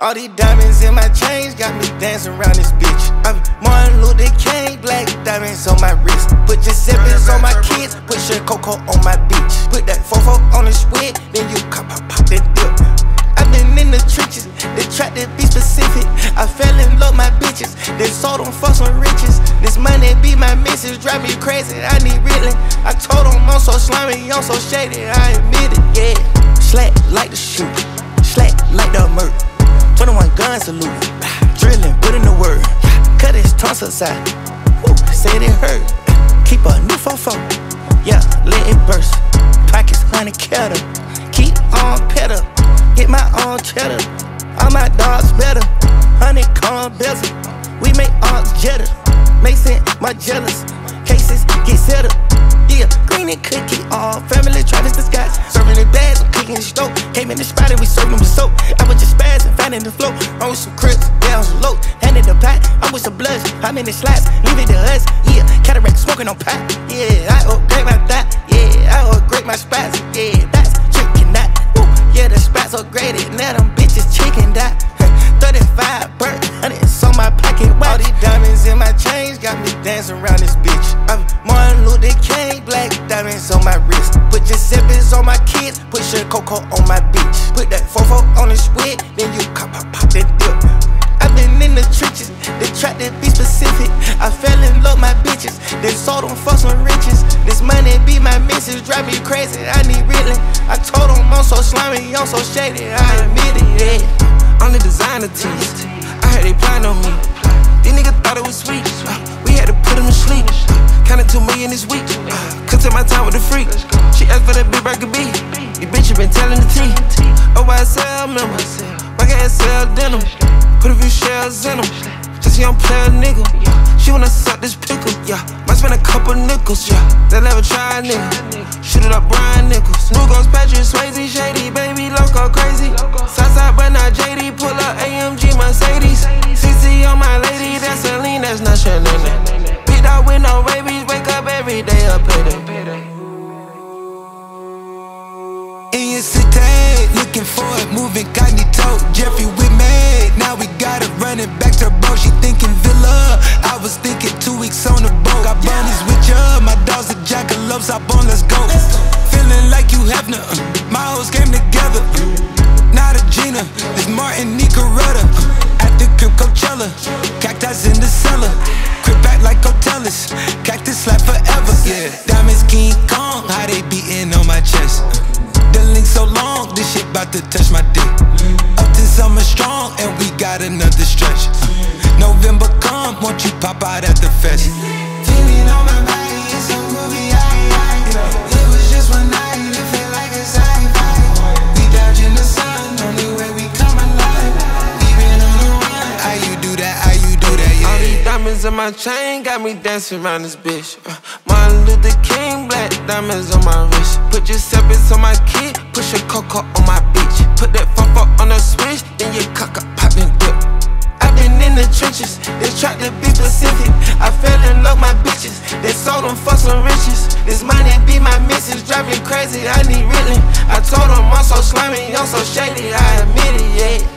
All these diamonds in my chains got me dancing around this bitch. I'm Martin Luther King, black diamonds on my wrist. Put Giuseppe's on my kids, put your Coco on my bitch. Put that fofo on the squid, then you cop, pop, pop that dip. I've been in the trenches, they tried to be specific. I fell in love my bitches, they sold them for some riches. This money be my missus, drive me crazy, I need reeling. I told them I'm so slimy, I'm so shady, I salute. Drilling, put in the word. Cut his tonsils out. Woo, said it hurt. Keep a new fofo. Yeah, let it burst. Pockets honey kettle. Keep on pedal. Get my own cheddar. All my dogs better. Honey corn bezel. We make arms jetter. Mason, my jealous. Cases get settled. Yeah, green and cookie, all family Travis skies. Serving the bags, I'm cooking the stove. Came in the spot and we serving with soap. I was just spazzing, finding the flow. With some crips, yeah, I'm low. Handed the pot, I'm with some bloods. I'm in the slots, leave it to us. Yeah, cataract smoking on pot. Yeah, I upgrade my thought. Yeah, I upgrade my spots. Around this bitch. I'm Martin Luther King, black diamonds on my wrist. Put Giuseppe's on my kids, put Sher Coco on my bitch. Put that fofo on the squid, then you cop, pop, pop that dip. I've been in the trenches, they tried to be specific. I fell in love my bitches, they sold them for some riches. This money be my missus, drive me crazy, I need reeling. I told them I'm so slimy, I'm so shady, I admit it, yeah. I'm the designer tease. I heard they plan on me. These niggas thought it was sweet. Uh, we had to put them to sleep. Counted two million this week. Uh, could take my time with the freak. She asked for that big burger B. You bitch, you been telling the T. Oh, I sell members. My gas sell denim. Put a few shells in them. Just young player nigga. She wanna suck this pickle, yeah. Might spend a couple nickels, yeah. They never try a nigga. Shoot it up, Brian Nichols. New Ghost Patrick, Swayze, Shady, baby, loco, crazy. Day, a payday. In your city, looking for it, moving cognito. Jeffrey with me, now we got it running back to bro. She thinking villa, I was thinking two weeks on the boat. Got bunnies with ya, my dogs are jackalopes, hop on, let's go. Feeling like you have no, this shit bout to touch my dick. Up to summer strong, and we got another stretch. November come, won't you pop out at the fest? Feeling on my body, it's a movie, I, It was just one night, it felt like a sci-fi. We dodging the sun, only way we come alive. Even on the run, how you do that? How you do that? All these diamonds in my chain got me dancing around this bitch. Uh, Martin Luther King, diamonds on my wrist. Put your Giuseppe's on my kid, push a coco on my bitch. Put that fofo on the switch, then you cock up, pop and dip. I've been in the trenches, they tried to be specific. I fell in love my bitches, they sold them for some riches. This money be my missus, drive me crazy, I need reeling. I told them I'm so slimy, I'm so shady, I admit it, yeah.